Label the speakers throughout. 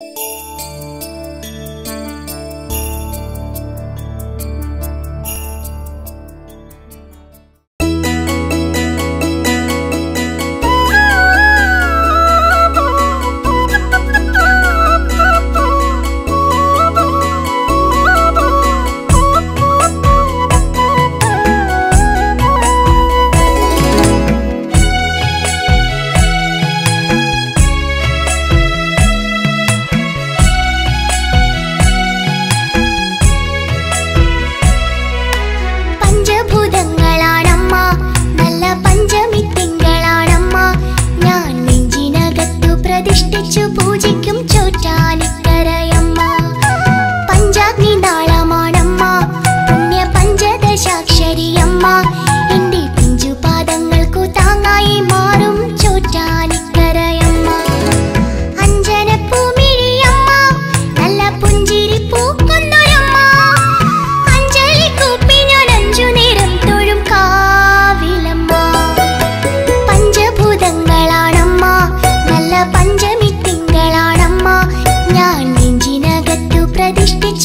Speaker 1: Música പ്രതിഷ്ഠിച്ചു പൂജി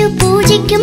Speaker 1: യേശു പൂജിക്കും